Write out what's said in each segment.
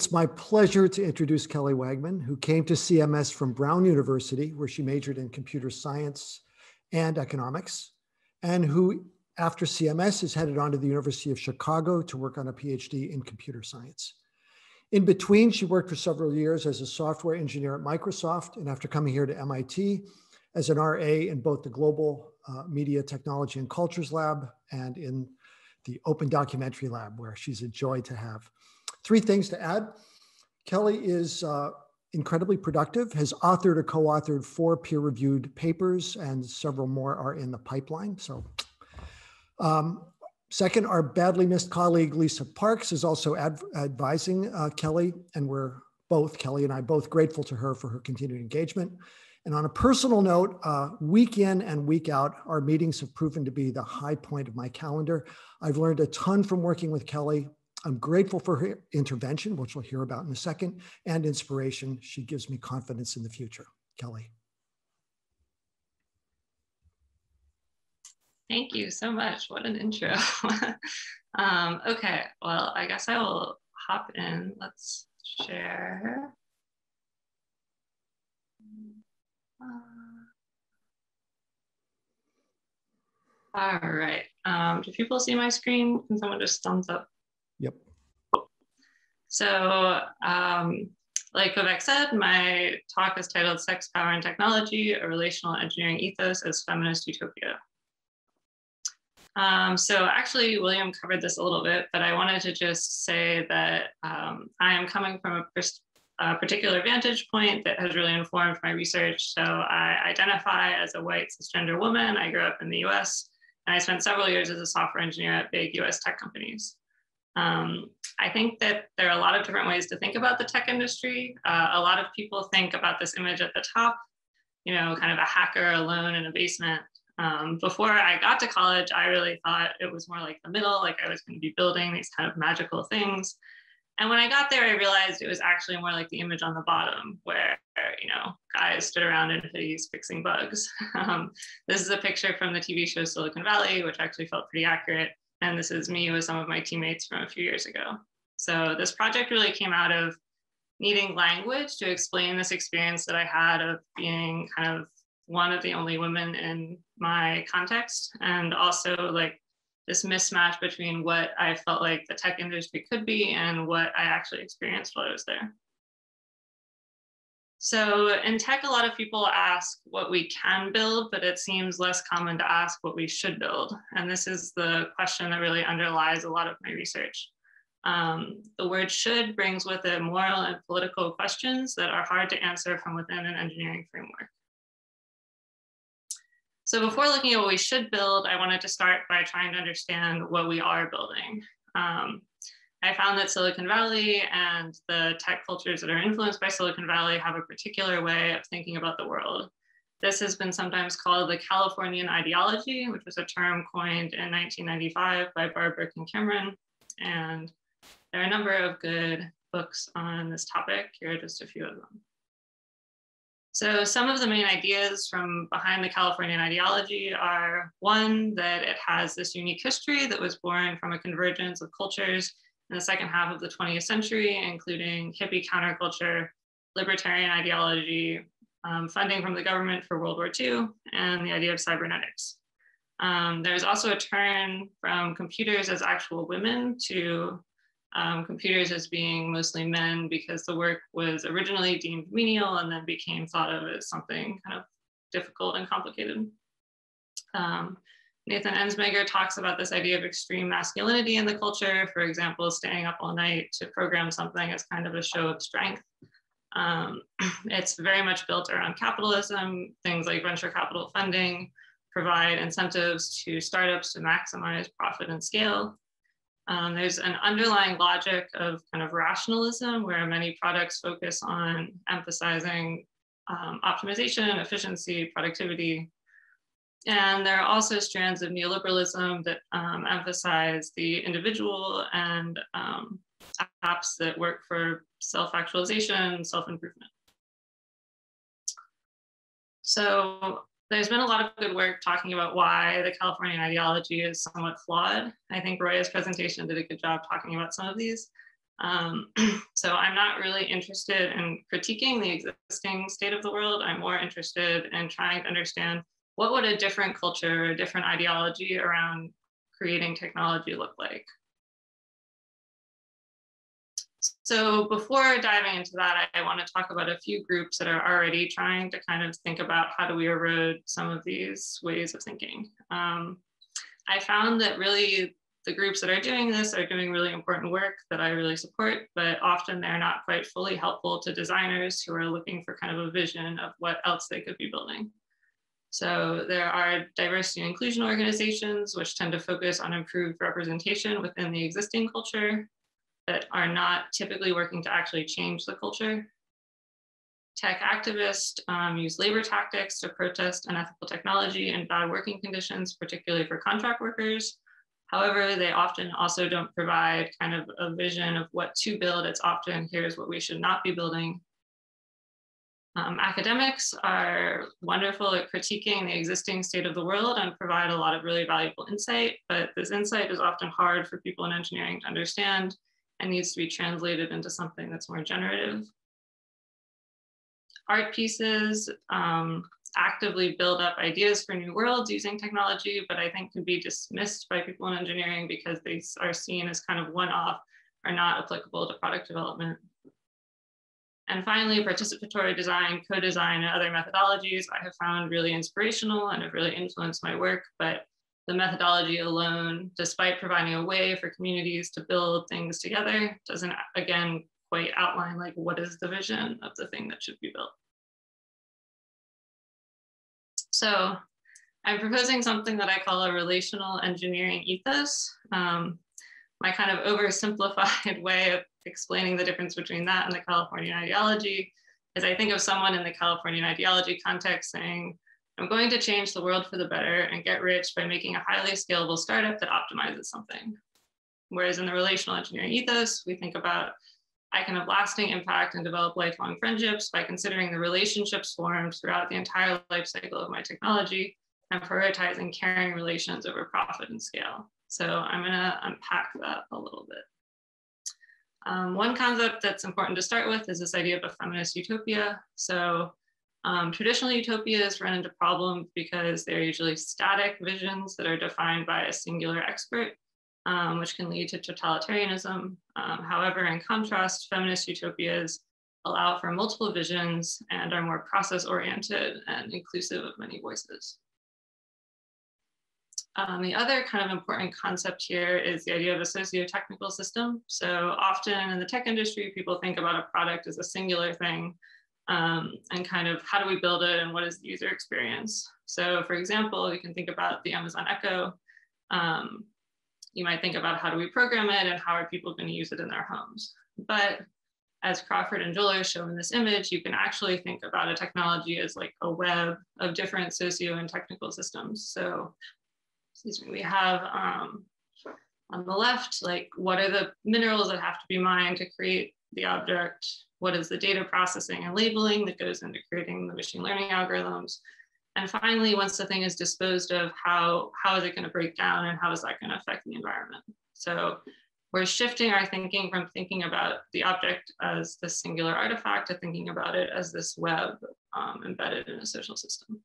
It's my pleasure to introduce Kelly Wagman, who came to CMS from Brown University, where she majored in computer science and economics, and who, after CMS, is headed on to the University of Chicago to work on a PhD in computer science. In between, she worked for several years as a software engineer at Microsoft, and after coming here to MIT, as an RA in both the Global uh, Media Technology and Cultures Lab and in the Open Documentary Lab, where she's a joy to have. Three things to add. Kelly is uh, incredibly productive, has authored or co-authored four peer-reviewed papers and several more are in the pipeline. So um, second, our badly missed colleague, Lisa Parks is also ad advising uh, Kelly and we're both, Kelly and I, both grateful to her for her continued engagement. And on a personal note, uh, week in and week out, our meetings have proven to be the high point of my calendar. I've learned a ton from working with Kelly. I'm grateful for her intervention, which we'll hear about in a second, and inspiration. She gives me confidence in the future. Kelly. Thank you so much. What an intro. um, okay, well, I guess I will hop in. Let's share. all right. Um, do people see my screen? Can someone just thumbs up? Yep. So, um, like Vivek said, my talk is titled Sex, Power, and Technology, a Relational Engineering Ethos as Feminist Utopia. Um, so actually, William covered this a little bit, but I wanted to just say that um, I am coming from a a particular vantage point that has really informed my research. So I identify as a white cisgender woman. I grew up in the US and I spent several years as a software engineer at big US tech companies. Um, I think that there are a lot of different ways to think about the tech industry. Uh, a lot of people think about this image at the top, you know, kind of a hacker alone in a basement. Um, before I got to college, I really thought it was more like the middle, like I was going to be building these kind of magical things. And when I got there, I realized it was actually more like the image on the bottom where, you know, guys stood around in hoodies fixing bugs. Um, this is a picture from the TV show Silicon Valley, which actually felt pretty accurate. And this is me with some of my teammates from a few years ago. So this project really came out of needing language to explain this experience that I had of being kind of one of the only women in my context and also like this mismatch between what I felt like the tech industry could be and what I actually experienced while I was there. So in tech, a lot of people ask what we can build, but it seems less common to ask what we should build. And this is the question that really underlies a lot of my research. Um, the word should brings with it moral and political questions that are hard to answer from within an engineering framework. So before looking at what we should build, I wanted to start by trying to understand what we are building. Um, I found that Silicon Valley and the tech cultures that are influenced by Silicon Valley have a particular way of thinking about the world. This has been sometimes called the Californian ideology, which was a term coined in 1995 by Barbrook and Cameron. And there are a number of good books on this topic. Here are just a few of them. So some of the main ideas from behind the Californian ideology are one, that it has this unique history that was born from a convergence of cultures in the second half of the 20th century, including hippie counterculture, libertarian ideology, um, funding from the government for World War II, and the idea of cybernetics. Um, there's also a turn from computers as actual women to um, computers as being mostly men because the work was originally deemed menial and then became thought of as something kind of difficult and complicated. Um, Nathan Ensmenger talks about this idea of extreme masculinity in the culture, for example, staying up all night to program something as kind of a show of strength. Um, it's very much built around capitalism, things like venture capital funding provide incentives to startups to maximize profit and scale. Um, there's an underlying logic of kind of rationalism where many products focus on emphasizing um, optimization, efficiency, productivity. And there are also strands of neoliberalism that um, emphasize the individual and um, apps that work for self-actualization, self-improvement. So there's been a lot of good work talking about why the Californian ideology is somewhat flawed. I think Roya's presentation did a good job talking about some of these. Um, so I'm not really interested in critiquing the existing state of the world. I'm more interested in trying to understand what would a different culture, a different ideology around creating technology look like. So before diving into that, I, want to talk about a few groups that are already trying to kind of think about how do we erode some of these ways of thinking. Um, I found that really the groups that are doing this are doing really important work that I really support, but often they're not quite fully helpful to designers who are looking for kind of a vision of what else they could be building. So there are diversity and inclusion organizations, which tend to focus on improved representation within the existing culture that are not typically working to actually change the culture. Tech activists um, use labor tactics to protest unethical technology and bad working conditions, particularly for contract workers. However, they often also don't provide kind of a vision of what to build. It's often here's what we should not be building. Um, academics are wonderful at critiquing the existing state of the world and provide a lot of really valuable insight, but this insight is often hard for people in engineering to understand and needs to be translated into something that's more generative. Art pieces um, actively build up ideas for new worlds using technology, but I think can be dismissed by people in engineering because they are seen as kind of one-off or not applicable to product development. And finally, participatory design, co-design, and other methodologies I have found really inspirational and have really influenced my work, but the methodology alone, despite providing a way for communities to build things together, doesn't again quite outline like what is the vision of the thing that should be built. So I'm proposing something that I call a relational engineering ethos. Um, my kind of oversimplified way of explaining the difference between that and the Californian ideology is I think of someone in the Californian ideology context saying, I'm going to change the world for the better and get rich by making a highly scalable startup that optimizes something. Whereas in the relational engineering ethos, we think about I can have lasting impact and develop lifelong friendships by considering the relationships formed throughout the entire life cycle of my technology and prioritizing caring relations over profit and scale. So I'm gonna unpack that a little bit. Um, one concept that's important to start with is this idea of a feminist utopia. So um, traditional utopias run into problems because they're usually static visions that are defined by a singular expert, um, which can lead to totalitarianism. Um, however, in contrast, feminist utopias allow for multiple visions and are more process oriented and inclusive of many voices. Um, the other kind of important concept here is the idea of a socio-technical system. So often in the tech industry, people think about a product as a singular thing um, and kind of how do we build it and what is the user experience. So for example, you can think about the Amazon Echo. Um, you might think about how do we program it and how are people going to use it in their homes. But as Crawford and Joler show in this image, you can actually think about a technology as like a web of different socio and technical systems. So excuse me, we have um, on the left, like what are the minerals that have to be mined to create the object? What is the data processing and labeling that goes into creating the machine learning algorithms? And finally, once the thing is disposed of, how, how is it going to break down and how is that going to affect the environment? So we're shifting our thinking from thinking about the object as this singular artifact to thinking about it as this web um, embedded in a social system.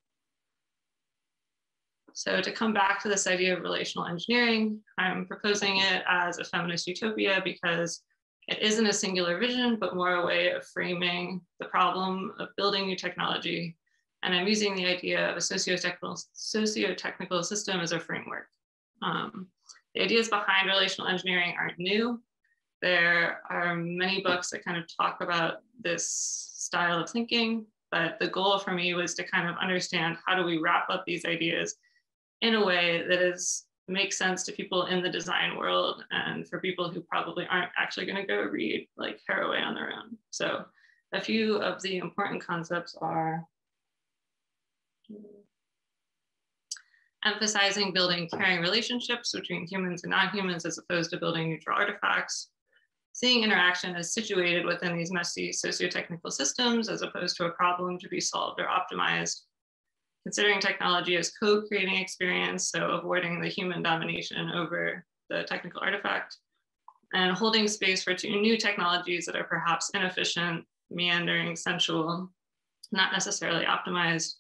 So to come back to this idea of relational engineering, I'm proposing it as a feminist utopia because it isn't a singular vision, but more a way of framing the problem of building new technology. And I'm using the idea of a socio-technical, socio-technical system as a framework. Um, the ideas behind relational engineering aren't new. There are many books that kind of talk about this style of thinking, but the goal for me was to kind of understand how do we wrap up these ideas in a way that is makes sense to people in the design world and for people who probably aren't actually going to go read like Haraway on their own. So a few of the important concepts are emphasizing building caring relationships between humans and non-humans as opposed to building neutral artifacts, seeing interaction as situated within these messy socio-technical systems as opposed to a problem to be solved or optimized, considering technology as co-creating experience, so avoiding the human domination over the technical artifact, and holding space for two new technologies that are perhaps inefficient, meandering, sensual, not necessarily optimized.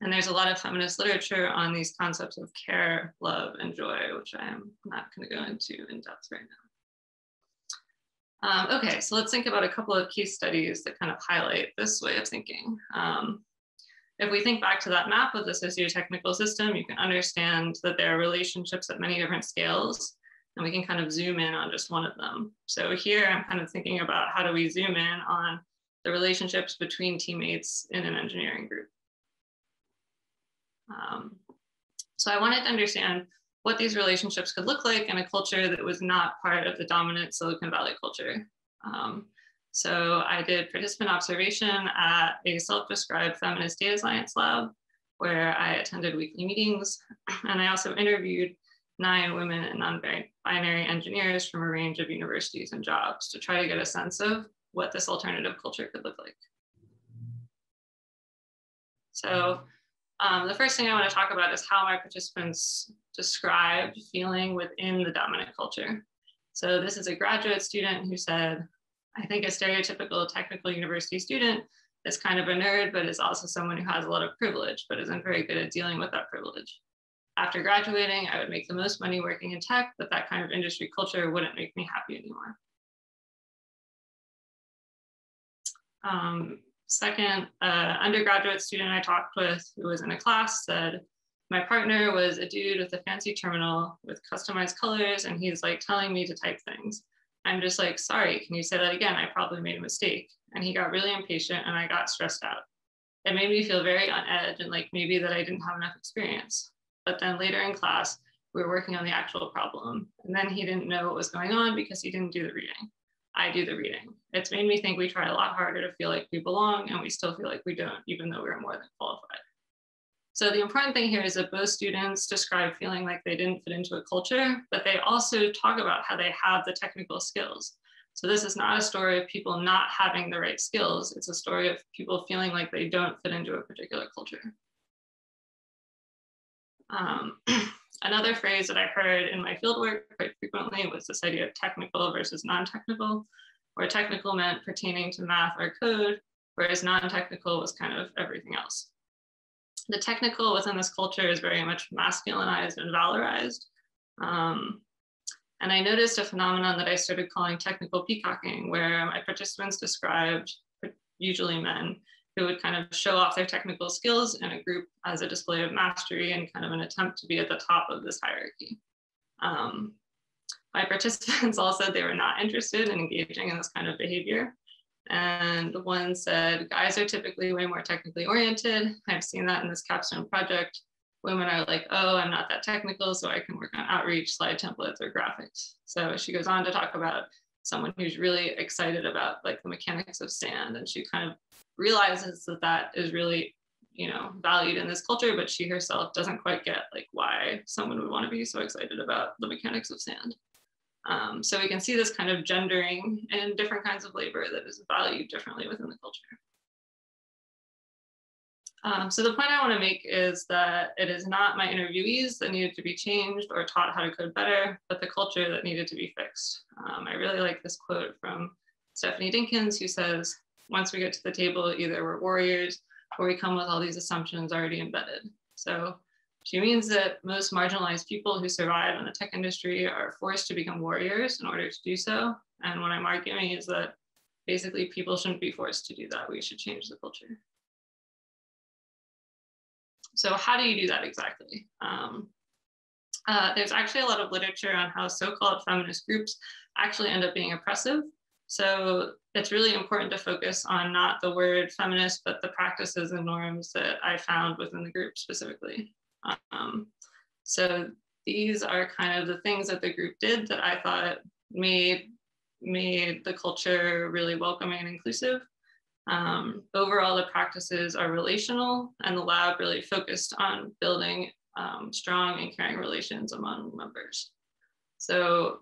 And there's a lot of feminist literature on these concepts of care, love, and joy, which I am not going to go into in depth right now. Um, okay, so let's think about a couple of case studies that kind of highlight this way of thinking. Um, if we think back to that map of the socio-technical system, you can understand that there are relationships at many different scales, and we can kind of zoom in on just one of them. So here I'm kind of thinking about how do we zoom in on the relationships between teammates in an engineering group. Um, so I wanted to understand what these relationships could look like in a culture that was not part of the dominant Silicon Valley culture. Um, so I did participant observation at a self-described feminist data science lab where I attended weekly meetings. And I also interviewed nine women and non-binary engineers from a range of universities and jobs to try to get a sense of what this alternative culture could look like. So um, the first thing I want to talk about is how my participants described feeling within the dominant culture. So this is a graduate student who said, I think a stereotypical technical university student is kind of a nerd, but is also someone who has a lot of privilege, but isn't very good at dealing with that privilege. After graduating, I would make the most money working in tech, but that kind of industry culture wouldn't make me happy anymore. Um, second, uh, undergraduate student I talked with who was in a class said, my partner was a dude with a fancy terminal with customized colors, and he's like telling me to type things. I'm just like, sorry, can you say that again? I probably made a mistake. And he got really impatient and I got stressed out. It made me feel very on edge and like maybe that I didn't have enough experience. But then later in class, we were working on the actual problem. And then he didn't know what was going on because he didn't do the reading. I do the reading. It's made me think we try a lot harder to feel like we belong and we still feel like we don't, even though we're more than qualified. So the important thing here is that both students describe feeling like they didn't fit into a culture, but they also talk about how they have the technical skills. So this is not a story of people not having the right skills. It's a story of people feeling like they don't fit into a particular culture. Um, another phrase that I heard in my fieldwork quite frequently was this idea of technical versus non-technical, where technical meant pertaining to math or code, whereas non-technical was kind of everything else the technical within this culture is very much masculinized and valorized. Um, and I noticed a phenomenon that I started calling technical peacocking, where my participants described, usually men, who would kind of show off their technical skills in a group as a display of mastery and kind of an attempt to be at the top of this hierarchy. Um, my participants all said they were not interested in engaging in this kind of behavior. And one said, guys are typically way more technically oriented. I've seen that in this capstone project. Women are like, oh, I'm not that technical, so I can work on outreach, slide templates, or graphics. So she goes on to talk about someone who's really excited about like the mechanics of sand. And she kind of realizes that that is really, you know, valued in this culture, but she herself doesn't quite get like why someone would want to be so excited about the mechanics of sand. Um, so we can see this kind of gendering and different kinds of labor that is valued differently within the culture. Um, so the point I want to make is that it is not my interviewees that needed to be changed or taught how to code better, but the culture that needed to be fixed. Um, I really like this quote from Stephanie Dinkins, who says, once we get to the table, either we're warriors or we come with all these assumptions already embedded. So she means that most marginalized people who survive in the tech industry are forced to become warriors in order to do so. And what I'm arguing is that basically people shouldn't be forced to do that. We should change the culture. So how do you do that exactly? Um, uh, there's actually a lot of literature on how so-called feminist groups actually end up being oppressive. So it's really important to focus on not the word feminist, but the practices and norms that I found within the group specifically. Um, so these are kind of the things that the group did that I thought made made the culture really welcoming and inclusive. Um, overall, the practices are relational, and the lab really focused on building um, strong and caring relations among members. So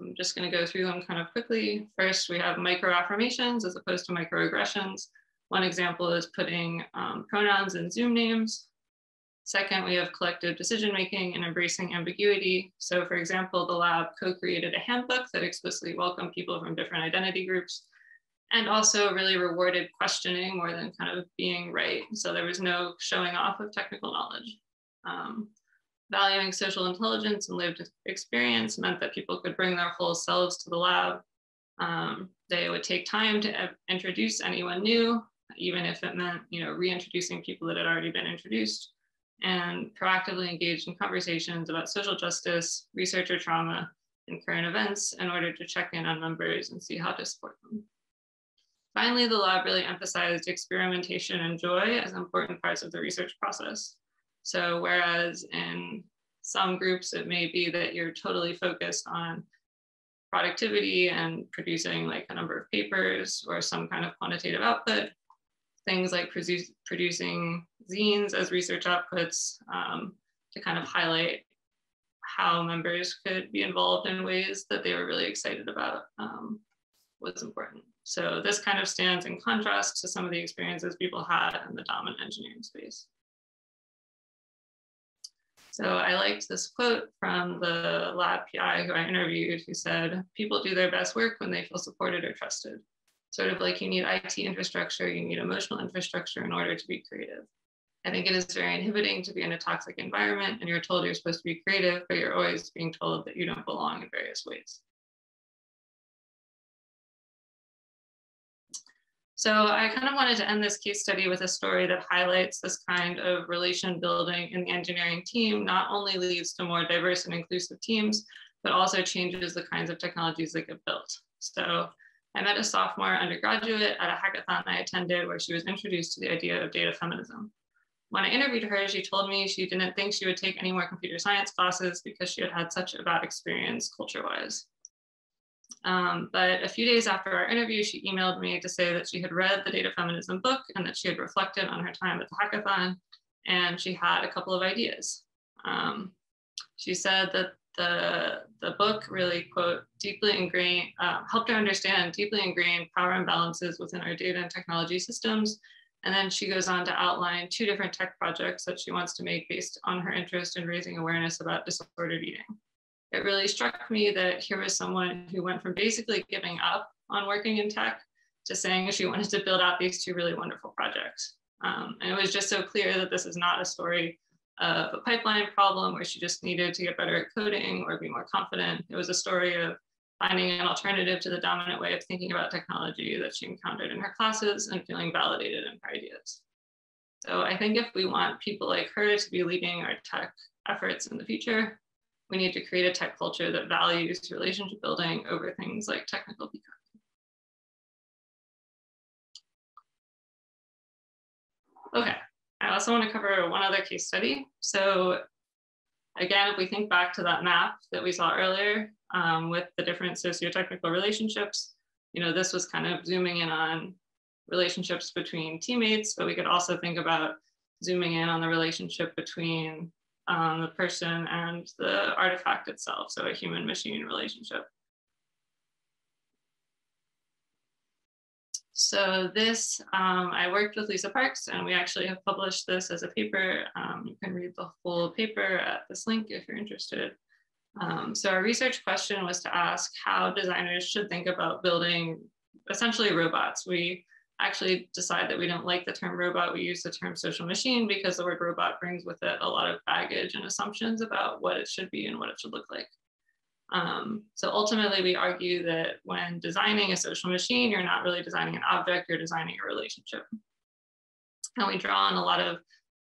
I'm just going to go through them kind of quickly. First, we have micro affirmations as opposed to microaggressions. One example is putting um, pronouns in Zoom names. Second, we have collective decision making and embracing ambiguity. So for example, the lab co-created a handbook that explicitly welcomed people from different identity groups and also really rewarded questioning more than kind of being right. So there was no showing off of technical knowledge. Um, valuing social intelligence and lived experience meant that people could bring their whole selves to the lab. Um, they would take time to introduce anyone new, even if it meant, you know, reintroducing people that had already been introduced, and proactively engaged in conversations about social justice, researcher trauma, and current events in order to check in on members and see how to support them. Finally, the lab really emphasized experimentation and joy as important parts of the research process. So whereas in some groups, it may be that you're totally focused on productivity and producing like a number of papers or some kind of quantitative output, things like produce, producing zines as research outputs um, to kind of highlight how members could be involved in ways that they were really excited about um, was important. So this kind of stands in contrast to some of the experiences people had in the dominant engineering space. So I liked this quote from the lab PI who I interviewed who said, people do their best work when they feel supported or trusted. Sort of like you need IT infrastructure, you need emotional infrastructure in order to be creative. I think it is very inhibiting to be in a toxic environment and you're told you're supposed to be creative, but you're always being told that you don't belong in various ways. So I kind of wanted to end this case study with a story that highlights this kind of relation building in the engineering team not only leads to more diverse and inclusive teams, but also changes the kinds of technologies that get built. So I met a sophomore undergraduate at a hackathon I attended where she was introduced to the idea of data feminism. When I interviewed her, she told me she didn't think she would take any more computer science classes because she had had such a bad experience culture-wise. Um, but a few days after our interview, she emailed me to say that she had read the Data Feminism book and that she had reflected on her time at the hackathon and she had a couple of ideas. Um, she said that the, the book really, quote, deeply ingrained, uh, helped her understand deeply ingrained power imbalances within our data and technology systems. And then she goes on to outline two different tech projects that she wants to make based on her interest in raising awareness about disordered eating it really struck me that here was someone who went from basically giving up on working in tech to saying she wanted to build out these two really wonderful projects. Um, and it was just so clear that this is not a story of a pipeline problem where she just needed to get better at coding or be more confident. It was a story of finding an alternative to the dominant way of thinking about technology that she encountered in her classes and feeling validated in her ideas. So I think if we want people like her to be leading our tech efforts in the future, we need to create a tech culture that values relationship building over things like technical peacock. Okay, I also want to cover one other case study. So again, if we think back to that map that we saw earlier um, with the different socio-technical relationships, you know, this was kind of zooming in on relationships between teammates, but we could also think about zooming in on the relationship between um, the person and the artifact itself, so a human machine relationship. So this, um, I worked with Lisa Parks and we actually have published this as a paper. Um, you can read the full paper at this link if you're interested. Um, so our research question was to ask how designers should think about building essentially robots. We actually decide that we don't like the term robot, we use the term social machine because the word robot brings with it a lot of baggage and assumptions about what it should be and what it should look like. Um, so ultimately, we argue that when designing a social machine, you're not really designing an object, you're designing a relationship. And we draw on a lot of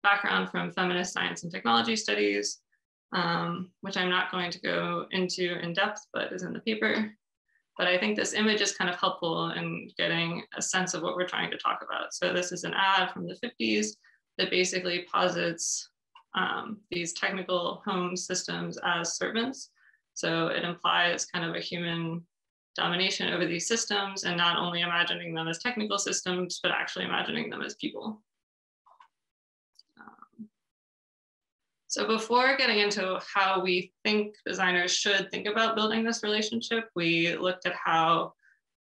background from feminist science and technology studies, um, which I'm not going to go into in depth, but is in the paper. But I think this image is kind of helpful in getting a sense of what we're trying to talk about. So this is an ad from the 50s that basically posits um, these technical home systems as servants. So it implies kind of a human domination over these systems and not only imagining them as technical systems, but actually imagining them as people. So before getting into how we think designers should think about building this relationship, we looked at how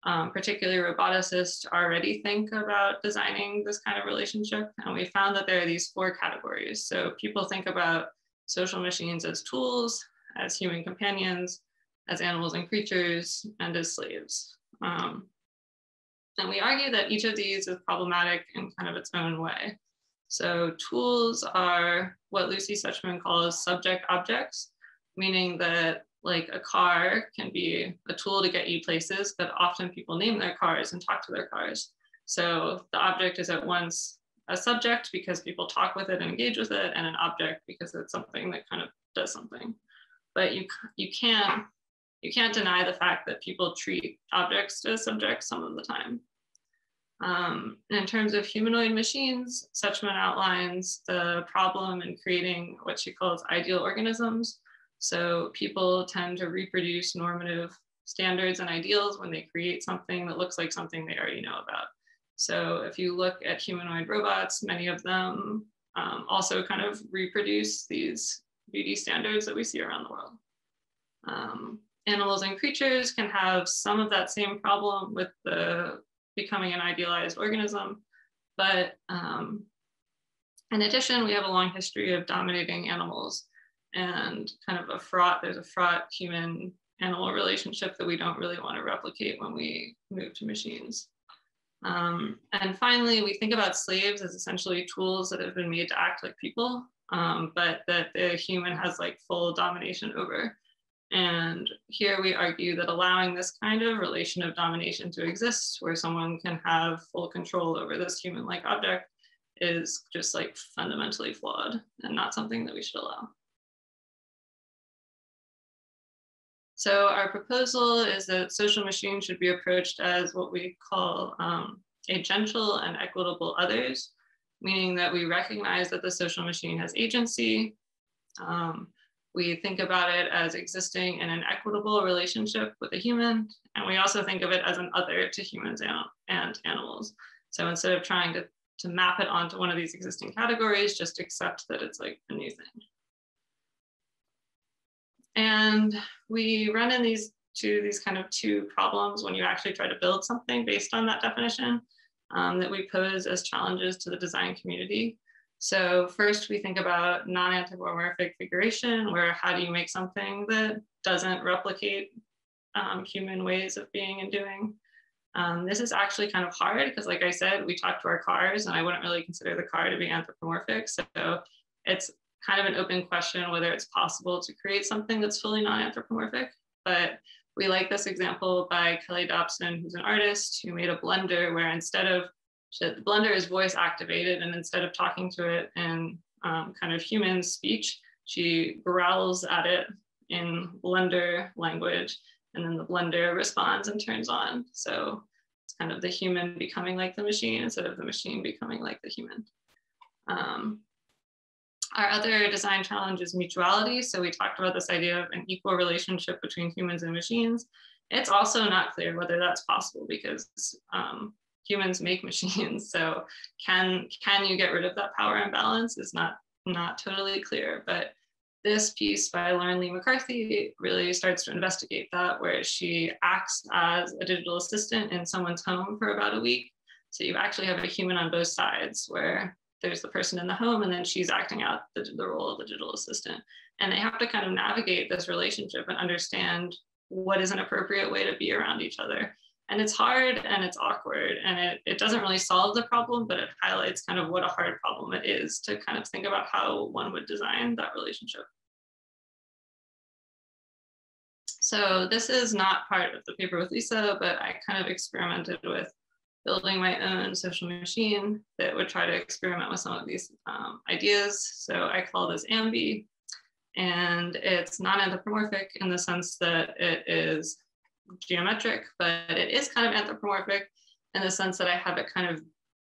um, particularly roboticists, already think about designing this kind of relationship. And we found that there are these four categories. So people think about social machines as tools, as human companions, as animals and creatures, and as slaves. Um, and we argue that each of these is problematic in kind of its own way. So tools are what Lucy Suchman calls subject objects, meaning that like a car can be a tool to get you places, but often people name their cars and talk to their cars. So the object is at once a subject because people talk with it and engage with it, and an object because it's something that kind of does something. But you you can't you can't deny the fact that people treat objects as subjects some of the time. Um, in terms of humanoid machines, Suchman outlines the problem in creating what she calls ideal organisms, so people tend to reproduce normative standards and ideals when they create something that looks like something they already know about. So if you look at humanoid robots, many of them um, also kind of reproduce these beauty standards that we see around the world. Um, animals and creatures can have some of that same problem with the becoming an idealized organism, but um, in addition, we have a long history of dominating animals and kind of a fraught, there's a fraught human animal relationship that we don't really want to replicate when we move to machines. Um, and finally, we think about slaves as essentially tools that have been made to act like people, um, but that the human has like full domination over. And here we argue that allowing this kind of relation of domination to exist, where someone can have full control over this human like object, is just like fundamentally flawed and not something that we should allow. So our proposal is that social machines should be approached as what we call um, a gentle and equitable others, meaning that we recognize that the social machine has agency. Um, we think about it as existing in an equitable relationship with a human, and we also think of it as an other to humans and, animals. So instead of trying to, to map it onto one of these existing categories, just accept that it's like a new thing. And we run in these two, these kind of two problems when you actually try to build something based on that definition um, that we pose as challenges to the design community. So first we think about non-anthropomorphic figuration, where how do you make something that doesn't replicate um, human ways of being and doing. Um, this is actually kind of hard because like I said, we talk to our cars and I wouldn't really consider the car to be anthropomorphic. So it's kind of an open question whether it's possible to create something that's fully non-anthropomorphic. But we like this example by Kelly Dobson, who's an artist who made a blender where instead of the blender is voice activated, and instead of talking to it in um, kind of human speech, she growls at it in blender language, and then the blender responds and turns on. So it's kind of the human becoming like the machine instead of the machine becoming like the human. Um, our other design challenge is mutuality. So we talked about this idea of an equal relationship between humans and machines. It's also not clear whether that's possible because um, humans make machines. So can, can you get rid of that power imbalance is not, not totally clear. But this piece by Lauren Lee McCarthy really starts to investigate that, where she acts as a digital assistant in someone's home for about a week. So you actually have a human on both sides where there's the person in the home and then she's acting out the, the role of the digital assistant. And they have to kind of navigate this relationship and understand what is an appropriate way to be around each other. And it's hard and it's awkward and it, it doesn't really solve the problem but it highlights kind of what a hard problem it is to kind of think about how one would design that relationship. So this is not part of the paper with lisa but i kind of experimented with building my own social machine that would try to experiment with some of these um, ideas. So I call this Ambi, and it's non-anthropomorphic in the sense that it is geometric, but it is kind of anthropomorphic in the sense that I have it kind of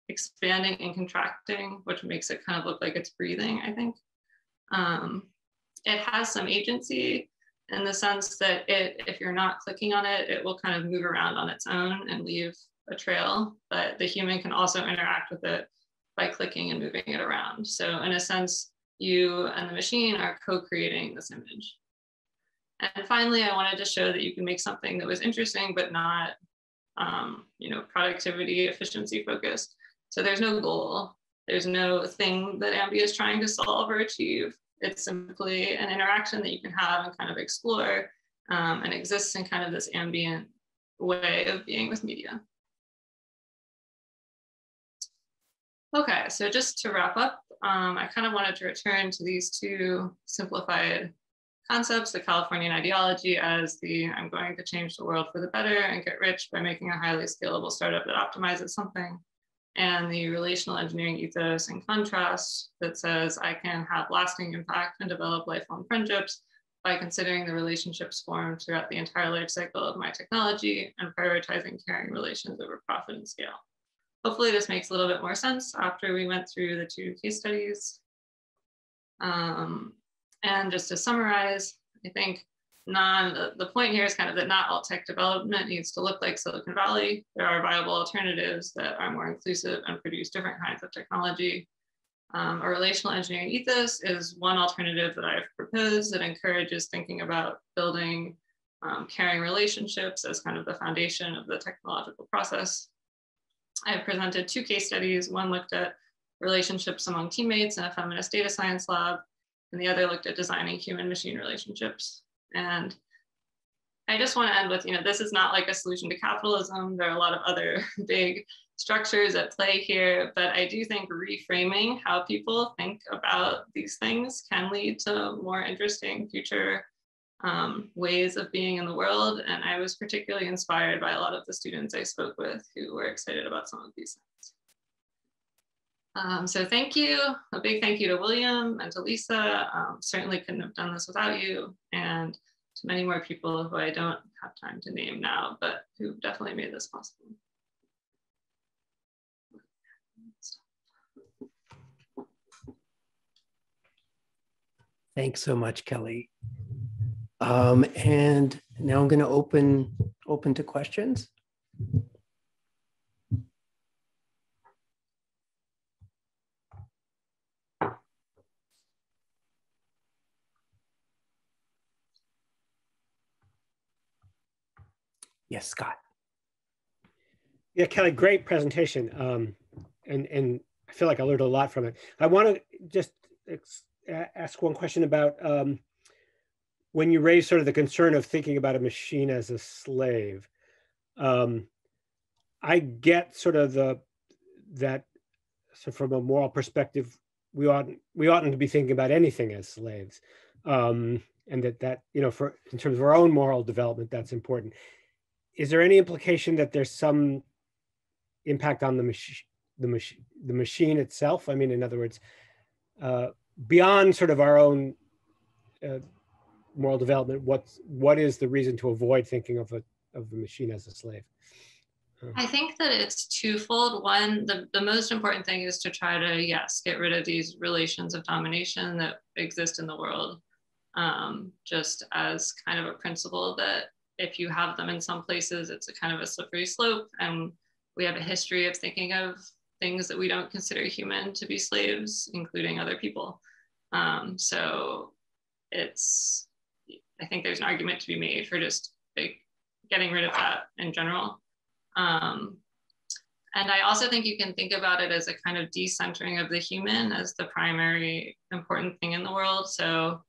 expanding and contracting, which makes it kind of look like it's breathing, I think. Um, it has some agency in the sense that it, if you're not clicking on it, it will kind of move around on its own and leave a trail, but the human can also interact with it by clicking and moving it around. So in a sense, you and the machine are co-creating this image. And finally, I wanted to show that you can make something that was interesting, but not um, you know, productivity, efficiency focused. So there's no goal. There's no thing that Ambi is trying to solve or achieve. It's simply an interaction that you can have and kind of explore um, and exists in kind of this ambient way of being with media. Okay, so just to wrap up, um, I kind of wanted to return to these two simplified concepts, the Californian ideology as the I'm going to change the world for the better and get rich by making a highly scalable startup that optimizes something, and the relational engineering ethos in contrast that says I can have lasting impact and develop lifelong friendships by considering the relationships formed throughout the entire life cycle of my technology and prioritizing caring relations over profit and scale. Hopefully this makes a little bit more sense after we went through the two case studies. Um, and just to summarize, I think non, the, point here is kind of that not all tech development needs to look like Silicon Valley. There are viable alternatives that are more inclusive and produce different kinds of technology. Um, a relational engineering ethos is one alternative that I've proposed that encourages thinking about building um, caring relationships as kind of the foundation of the technological process. I've presented two case studies. One looked at relationships among teammates in a feminist data science lab, and the other looked at designing human machine relationships. And I just want to end with, you know, this is not like a solution to capitalism. There are a lot of other big structures at play here, but I do think reframing how people think about these things can lead to more interesting future um, ways of being in the world. And I was particularly inspired by a lot of the students I spoke with who were excited about some of these things. Um, so thank you, a big thank you to William and to Lisa. Um, certainly couldn't have done this without you and to many more people who I don't have time to name now, but who definitely made this possible. Thanks so much, Kelly. Um, and now I'm going to open open to questions. Yes, Scott. Yeah, Kelly, great presentation. Um, and, and I feel like I learned a lot from it. I want to just ask one question about um, when you raise sort of the concern of thinking about a machine as a slave, um, I get sort of the that so from a moral perspective, we oughtn't we oughtn't to be thinking about anything as slaves, um, and that that you know for in terms of our own moral development, that's important. Is there any implication that there's some impact on the machine the machine the machine itself? I mean, in other words, uh, beyond sort of our own uh, moral development, what's what is the reason to avoid thinking of a of the machine as a slave? I think that it's twofold. One, the, the most important thing is to try to, yes, get rid of these relations of domination that exist in the world, um, just as kind of a principle that if you have them in some places, it's a kind of a slippery slope. And we have a history of thinking of things that we don't consider human to be slaves, including other people. Um, so it's I think there's an argument to be made for just like getting rid of that in general. Um, and I also think you can think about it as a kind of decentering of the human as the primary important thing in the world. So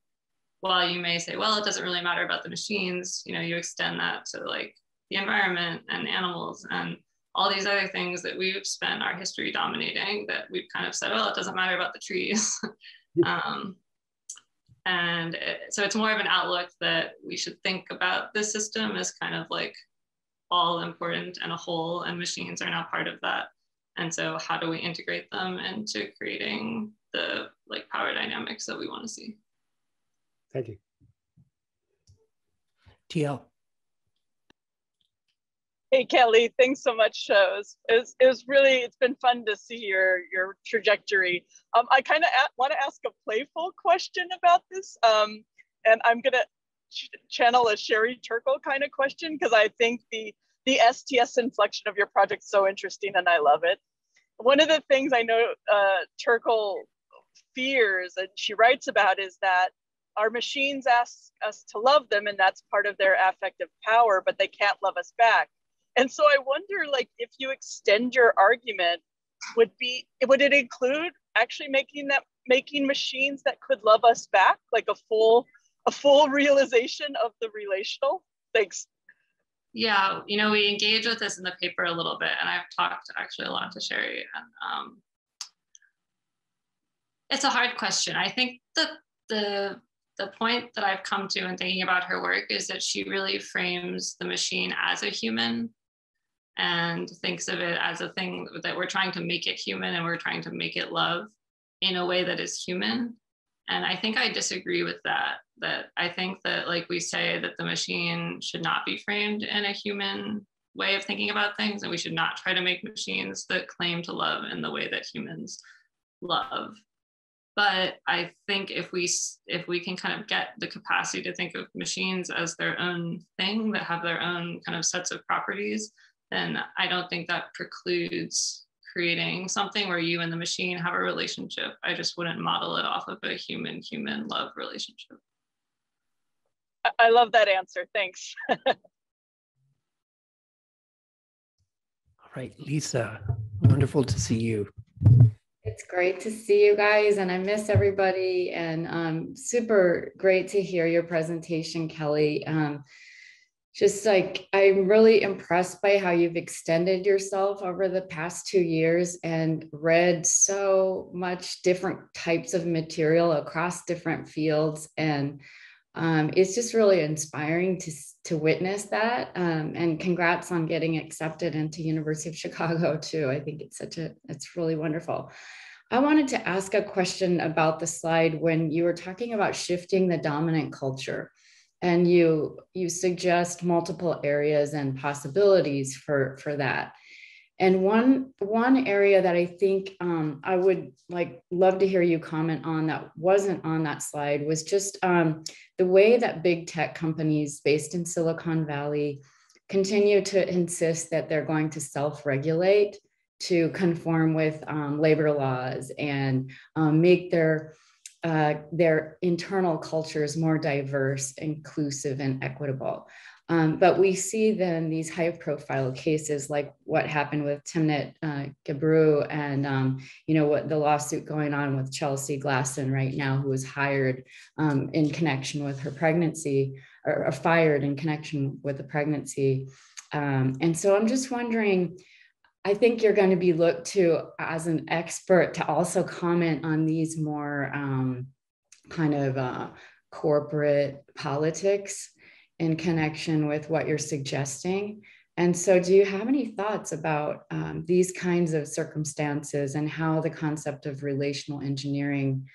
while you may say, well, it doesn't really matter about the machines, you know, you extend that to like the environment and animals and all these other things that we've spent our history dominating that we've kind of said, well, it doesn't matter about the trees. um, and it, so it's more of an outlook that we should think about this system as kind of like all important and a whole, and machines are now part of that. And so, how do we integrate them into creating the like power dynamics that we want to see? Thank you. TL. Hey Kelly, thanks so much. Uh, it, was, it, was, it was really, it's been fun to see your your trajectory. Um, I kind of want to ask a playful question about this, um, and I'm gonna ch channel a Sherry Turkle kind of question because I think the the STS inflection of your project is so interesting and I love it. One of the things I know uh, Turkle fears and she writes about is that our machines ask us to love them and that's part of their affective power, but they can't love us back and so I wonder, like, if you extend your argument, would be would it include actually making that making machines that could love us back, like a full a full realization of the relational? Thanks. Yeah, you know, we engage with this in the paper a little bit, and I've talked actually a lot to Sherry, and um, it's a hard question. I think the the the point that I've come to in thinking about her work is that she really frames the machine as a human and thinks of it as a thing that we're trying to make it human and we're trying to make it love in a way that is human. And I think I disagree with that. That I think that, like we say, that the machine should not be framed in a human way of thinking about things, and we should not try to make machines that claim to love in the way that humans love but i think if we if we can kind of get the capacity to think of machines as their own thing that have their own kind of sets of properties then i don't think that precludes creating something where you and the machine have a relationship i just wouldn't model it off of a human human love relationship i love that answer thanks all right lisa wonderful to see you it's great to see you guys, and I miss everybody. And um, super great to hear your presentation, Kelly. Um, just like I'm really impressed by how you've extended yourself over the past two years and read so much different types of material across different fields. And um, it's just really inspiring to, to witness that. Um, and congrats on getting accepted into University of Chicago too. I think it's such a, it's really wonderful. I wanted to ask a question about the slide when you were talking about shifting the dominant culture and you you suggest multiple areas and possibilities for for that. And one one area that i think um, i would like love to hear you comment on that wasn't on that slide was just um, the way that big tech companies based in silicon valley continue to insist that they're going to self-regulate to conform with um, labor laws and um, make their uh, their internal cultures more diverse, inclusive, and equitable. Um, but we see then these high profile cases like what happened with Timnit uh, Gebru and, um, you know, what the lawsuit going on with Chelsey Glasson right now, who was hired um, in connection with her pregnancy or, or, fired in connection with the pregnancy. Um, and so I'm just wondering, I think you're going to be looked to as an expert to also comment on these more um, kind of uh, corporate politics in connection with what you're suggesting. And so, do you have any thoughts about um, these kinds of circumstances and how the concept of relational engineering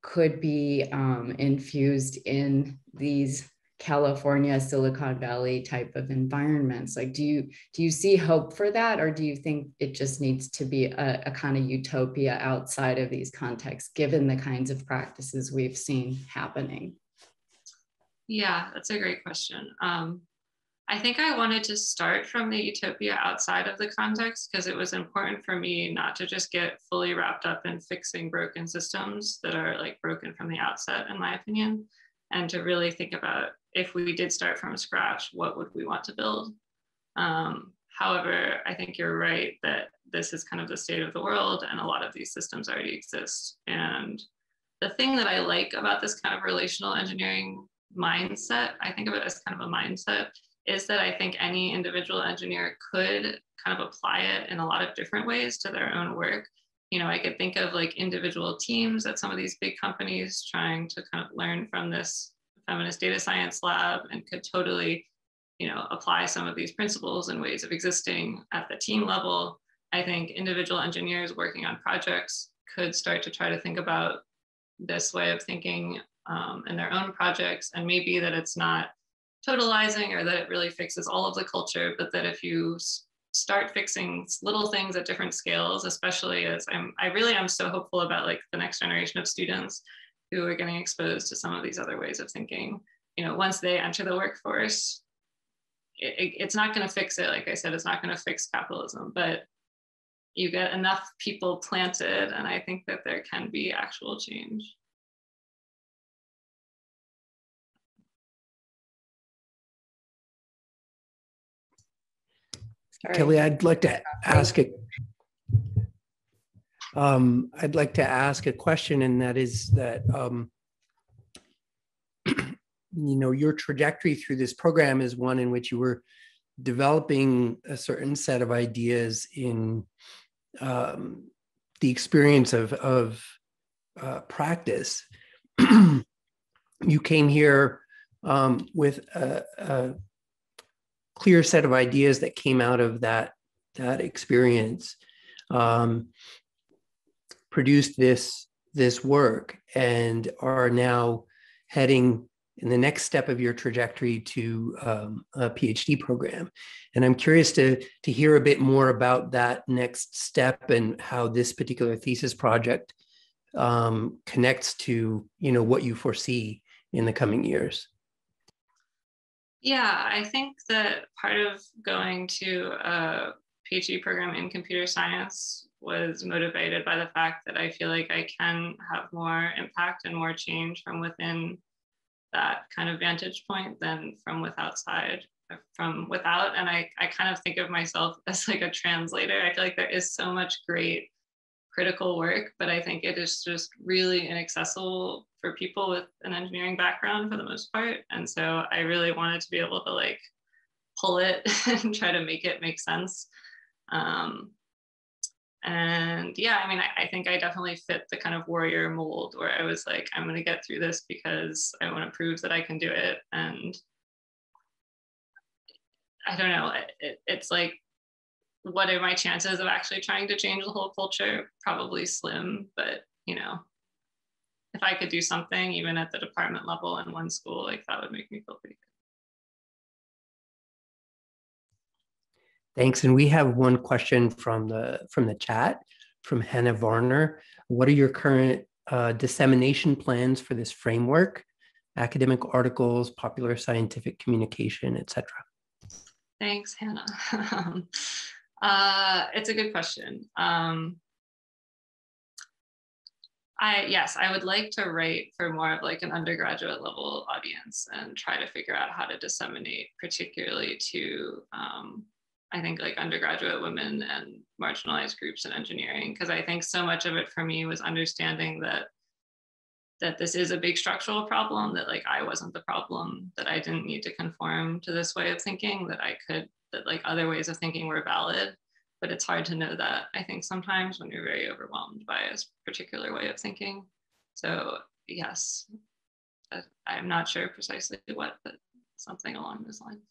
could be um, infused in these California, Silicon Valley type of environments. Like, do you do you see hope for that, or do you think it just needs to be a, a kind of utopia outside of these contexts, given the kinds of practices we've seen happening? Yeah, that's a great question. Um, I think I wanted to start from the utopia outside of the context because it was important for me not to just get fully wrapped up in fixing broken systems that are like broken from the outset, in my opinion, and to really think about if we did start from scratch, what would we want to build? Um, however, I think you're right that this is kind of the state of the world and a lot of these systems already exist. And the thing that I like about this kind of relational engineering mindset, I think of it as kind of a mindset, is that I think any individual engineer could kind of apply it in a lot of different ways to their own work. You know, I could think of like individual teams at some of these big companies trying to kind of learn from this feminist data science lab and could totally you know apply some of these principles and ways of existing at the team level. I think individual engineers working on projects could start to try to think about this way of thinking um, in their own projects. And maybe that it's not totalizing or that it really fixes all of the culture but that if you start fixing little things at different scales especially as i'm i really am so hopeful about like the next generation of students who are getting exposed to some of these other ways of thinking you know once they enter the workforce it, it, it's not going to fix it like i said it's not going to fix capitalism but you get enough people planted and i think that there can be actual change. Kelly, I'd like to ask a, um, I'd like to ask a question, and that is that, um, you know, your trajectory through this program is one in which you were developing a certain set of ideas in um, the experience of, of uh, practice. you came here um, with a, a clear set of ideas that came out of that that experience um, produced this this work and are now heading in the next step of your trajectory to um, a PhD program. And I'm curious to to hear a bit more about that next step and how this particular thesis project um, connects to you know what you foresee in the coming years. Yeah, I think that part of going to a PhD program in computer science was motivated by the fact that I feel like I can have more impact and more change from within that kind of vantage point than from with outside from without and I, I kind of think of myself as like a translator i feel like there is so much great critical work but i think it is just really inaccessible for people with an engineering background for the most part. And so I really wanted to be able to like pull it and try to make it make sense. Um, and yeah, I mean, I, I, think I definitely fit the kind of warrior mold where I was like, I'm going to get through this because I want to prove that I can do it. And I don't know, it, it, it's like, what are my chances of actually trying to change the whole culture? Probably slim, but you know, if I could do something even at the department level in one school, like that would make me feel pretty good. Thanks. And we have one question from the from the chat from Hannah Varner. What are your current uh, dissemination plans for this framework? Academic articles, popular scientific communication, etc. Thanks, Hannah. uh, it's a good question. Um, I yes, I would like to write for more of like an undergraduate level audience and try to figure out how to disseminate, particularly to um, I think like undergraduate women and marginalized groups in engineering, because I think so much of it for me was understanding that that this is a big structural problem, that like I wasn't the problem, that I didn't need to conform to this way of thinking, that I could, that like other ways of thinking were valid but it's hard to know that I think sometimes when you're very overwhelmed by a particular way of thinking. So yes, I'm not sure precisely what, but something along those lines.